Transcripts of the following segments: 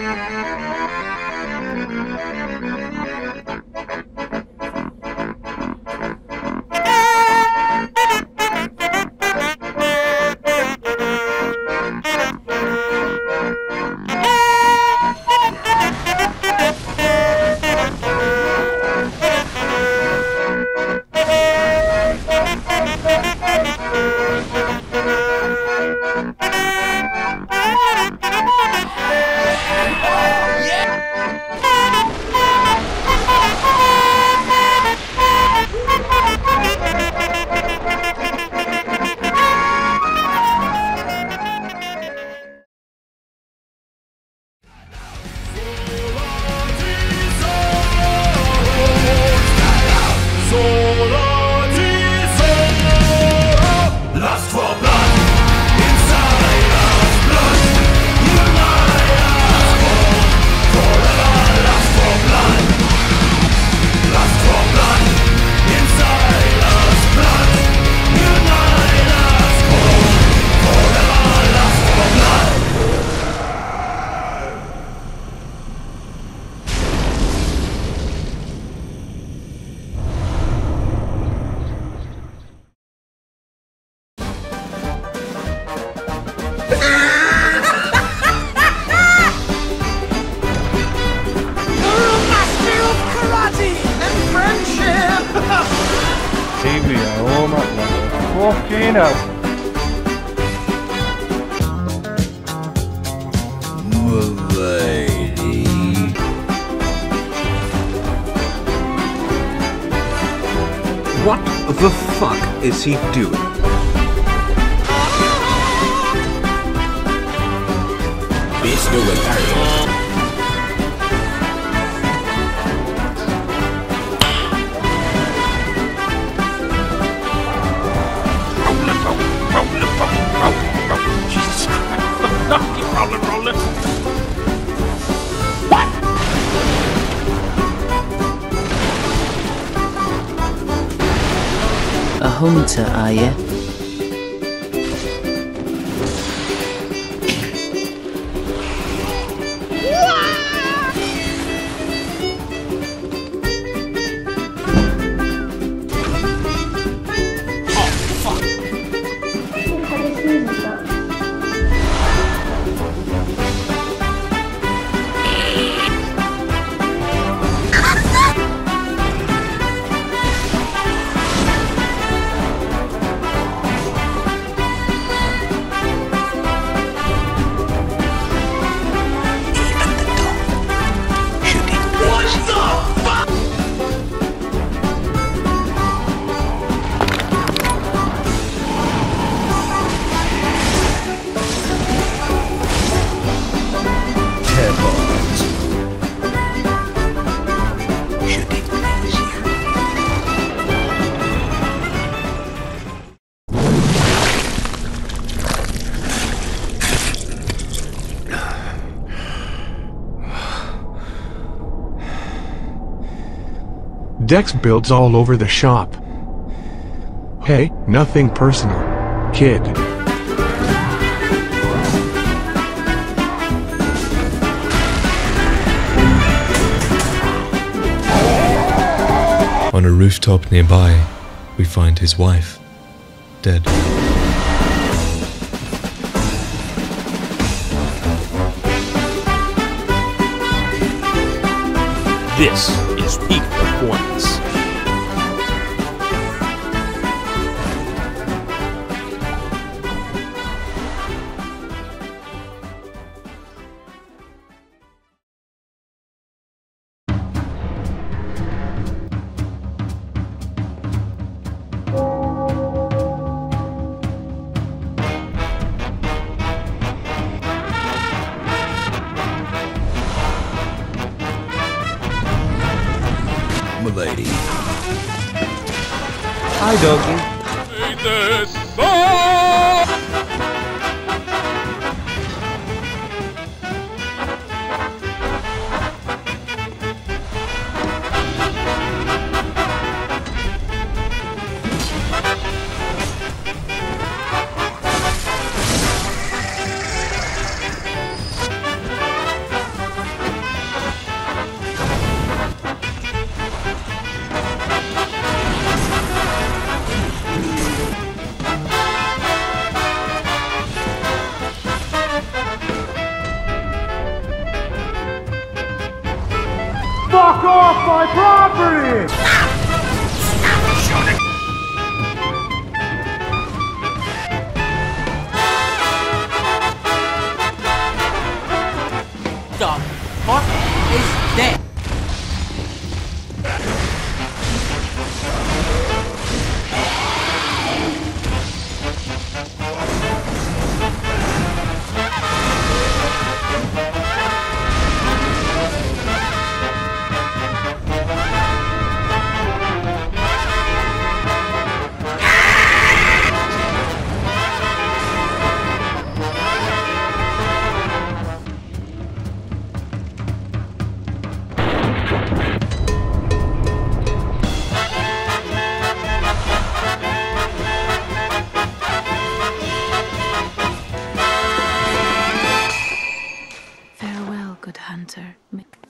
Música Fucking. What the fuck is he doing? Do hunter, are you? Dex builds all over the shop. Hey, nothing personal. Kid. On a rooftop nearby, we find his wife, dead. This my property! make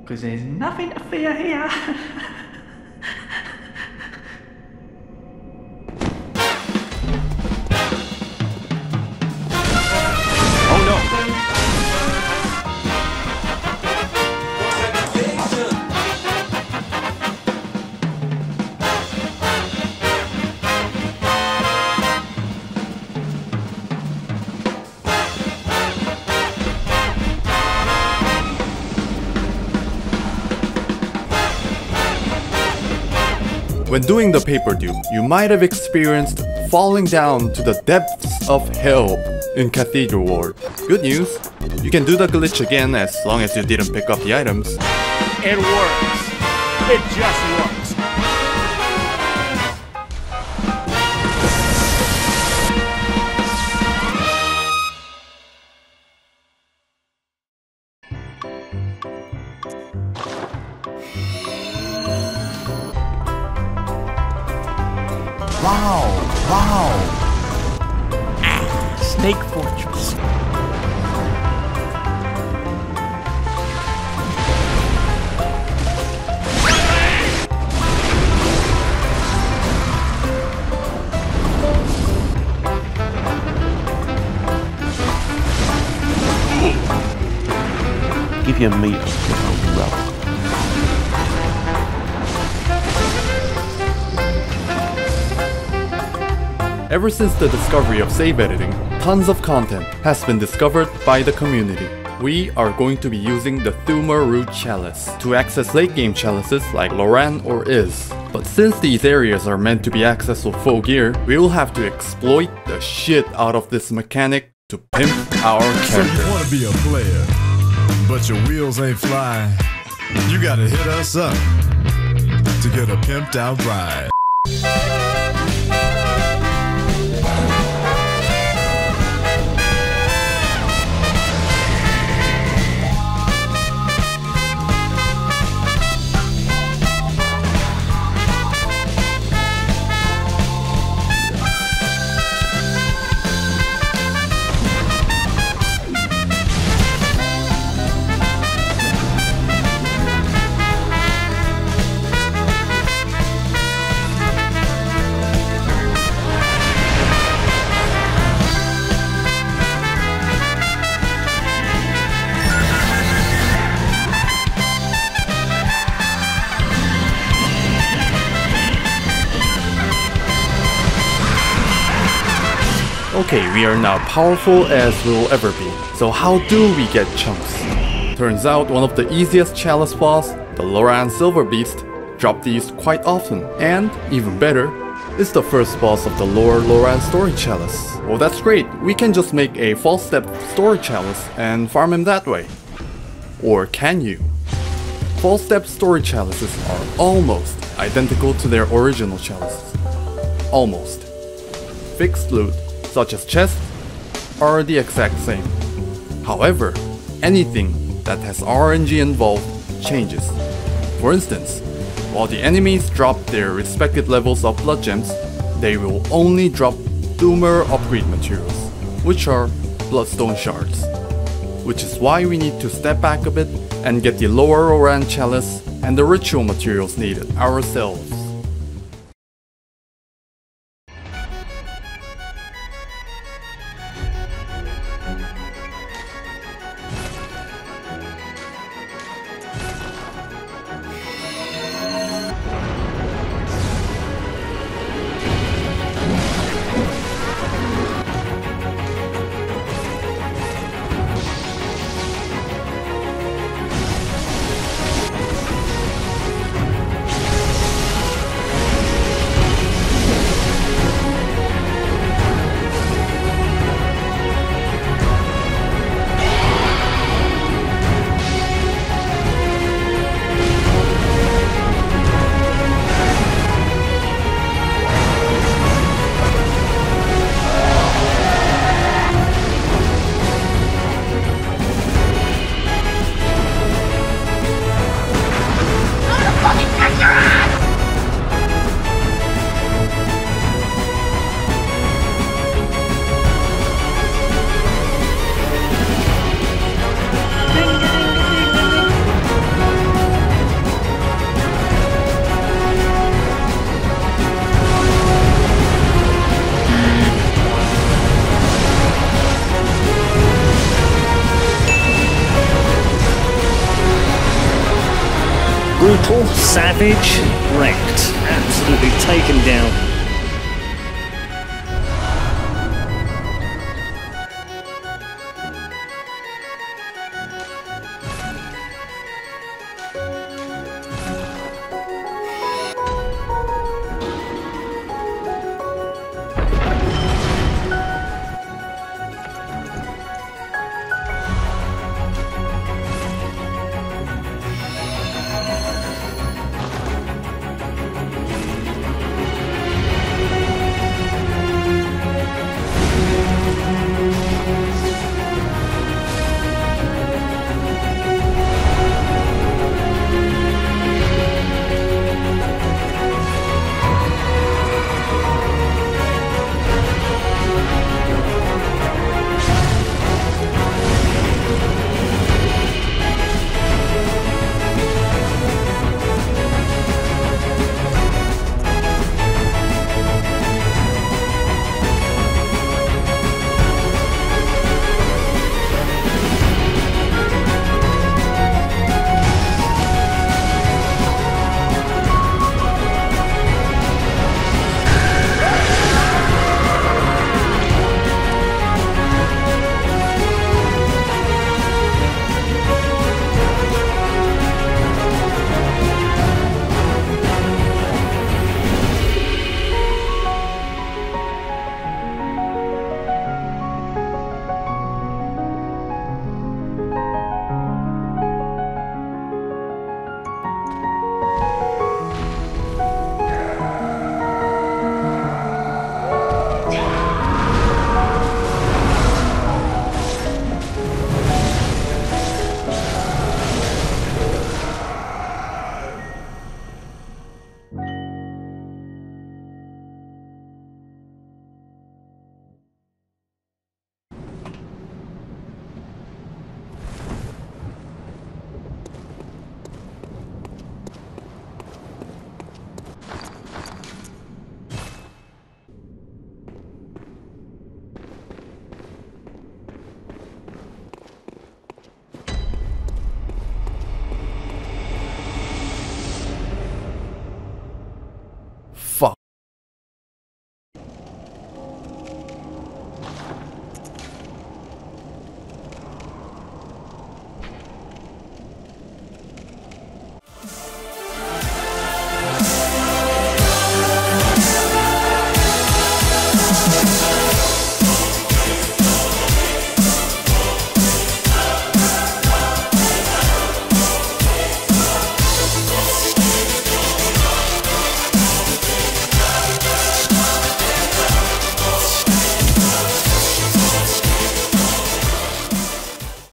because there's nothing to fear here. When doing the paper dune, you might have experienced falling down to the depths of hell in Cathedral Ward. Good news, you can do the glitch again as long as you didn't pick up the items. It works. It just works. Snake Fortress. Give you a a. Ever since the discovery of save editing, tons of content has been discovered by the community. We are going to be using the Pthumeru Root Chalice to access late game chalices like Loran or Isz. But since these areas are meant to be accessed with full gear, we'll have to exploit the shit out of this mechanic to pimp our character. So you wanna be a player, but your wheels ain't fly. You gotta hit us up to get a pimped out ride. Okay, we are now powerful as we'll ever be. So how do we get chunks? Turns out one of the easiest chalice boss, the Loran Silver Beast, drop these quite often. And, even better, it's the first boss of the Lower Loran Story Chalice. Well that's great, we can just make a false depth Story Chalice and farm him that way. Or can you? False depth Story Chalices are almost identical to their original chalices. Almost. Fixed loot such as chests, are the exact same. However, anything that has RNG involved changes. For instance, while the enemies drop their respective levels of blood gems, they will only drop Doomer upgrade materials, which are Bloodstone shards. Which is why we need to step back a bit and get the lower Loran chalice and the ritual materials needed ourselves. Savage, wrecked, absolutely taken down.